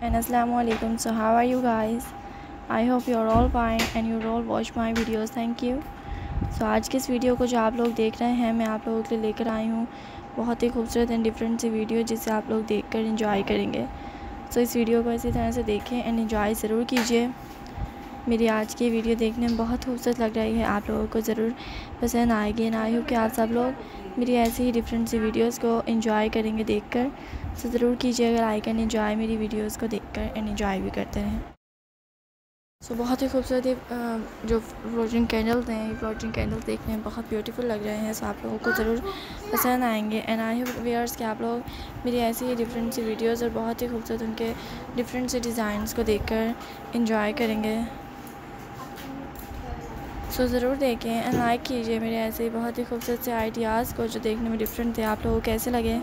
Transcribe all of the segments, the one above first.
and assalamu alaikum so how are you guys? I hope you are all fine and you all watch my videos. Thank you. So आज के इस video को जो आप लोग देख रहे हैं मैं आप लोगों के लिए लेकर आई हूँ बहुत ही खूबसूरत एंड डिफरेंट सी वीडियो जिसे आप लोग देखकर एंजॉय करेंगे। सो so, इस वीडियो को इसी तरह से देखें एंड एंजॉय ज़रूर कीजिए। मेरी आज की वीडियो देखने में बहुत खूबसूरत लग रही है आप लोगों को ज़रूर पसंद आएगी एंड आई होप कि आप सब लोग मेरी ऐसी ही डिफरेंट सी वीडियोस को एंजॉय करेंगे देखकर। सो ज़रूर कीजिए अगर आई कैन एंजॉय मेरी वीडियोस को देखकर एंड इन्जॉय भी करते रहें। सो so, बहुत ही खूबसूरत जो फ्लोटिंग कैंडल्स हैं ये फ्लोटिंग कैंडल्स देखने में बहुत ब्यूटीफुल लग रहे हैं सो आप लोगों को ज़रूर पसंद आएँगे। एंड आई होप वेयर्स कि आप लोग मेरी ऐसी ही डिफरेंट सी वीडियोस और बहुत ही खूबसूरत उनके डिफरेंट से डिज़ाइंस को देखकर इंजॉय करेंगे। सो so, ज़रूर देखें एंड लाइक कीजिए मेरे ऐसे बहुत ही खूबसूरत से आइडियाज़ को जो देखने में डिफरेंट थे आप लोगों को कैसे लगे।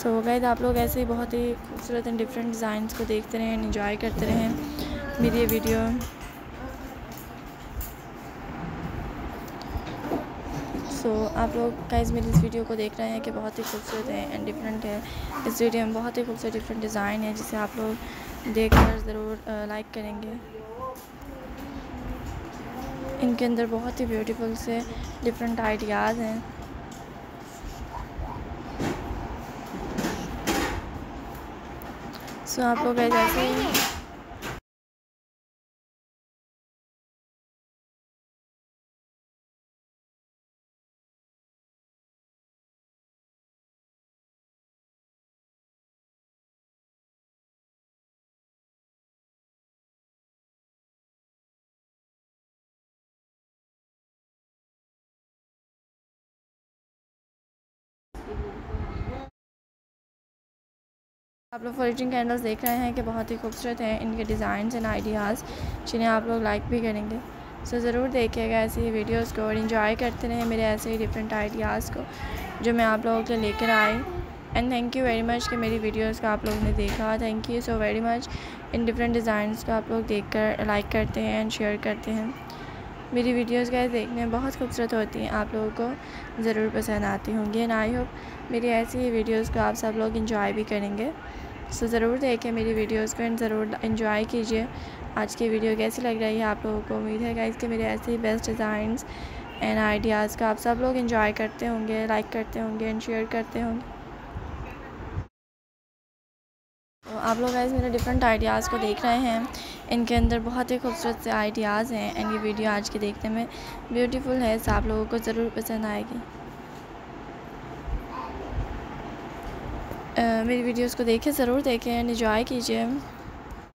सो so, गए आप लोग ऐसे ही बहुत ही खूबसूरत एंड डिफरेंट डिज़ाइंस को देखते रहें एंड इन्जॉय करते रहें मेरी ये वीडियो सो so, आप लोग गाइज़ मेरी इस वीडियो को देख रहे हैं कि बहुत ही खूबसूरत है एंड डिफरेंट है। इस वीडियो में बहुत ही खूबसूरत डिफरेंट डिज़ाइन है जिसे आप लोग देख कर ज़रूर लाइक करेंगे। इनके अंदर बहुत ही ब्यूटीफुल से डिफरेंट आइडियाज़ हैं। सो आप लोग ऐसे ही आप लोग फ्लोटिंग कैंडल्स देख रहे हैं कि बहुत ही खूबसूरत हैं इनके डिज़ाइन एंड आइडियाज़ जिन्हें आप लोग लाइक भी करेंगे। सो so, ज़रूर देखिएगा ऐसी ही वीडियोज़ को और इन्जॉय करते रहें मेरे ऐसे ही डिफरेंट आइडियाज़ को जो मैं आप लोगों के लेकर आई। And thank you very much कि मेरी वीडियोज़ को आप लोगों ने देखा। Thank you so very much in different designs को आप लोग देख कर लाइक करते हैं एंड शेयर करते हैं। मेरी वीडियोज़ का देखने में बहुत खूबसूरत होती हैं आप लोगों को ज़रूर पसंद आती होंगी एंड आई होप मेरी ऐसी ही वीडियोज़ को आप सब लोग इंजॉय भी करेंगे। सो so, ज़रूर देखें मेरी वीडियोज़ को एंड ज़रूर इंजॉय कीजिए। आज की वीडियो कैसी लग रही है आप लोगों को? उम्मीद है गाइस कि मेरे ऐसे ही बेस्ट डिज़ाइंस एंड आइडियाज़ का आप सब लोग इंजॉय करते होंगे लाइक करते होंगे एंड शेयर करते होंगे। आप लोग गाइज़ मेरे डिफरेंट आइडियाज़ को देख रहे हैं। इनके अंदर बहुत ही खूबसूरत से आइडियाज़ हैं एंड ये वीडियो आज के देखने में ब्यूटीफुल है आप लोगों को ज़रूर पसंद आएगी। मेरी वीडियोस को देखें, ज़रूर देखें एंड इन्जॉय कीजिए।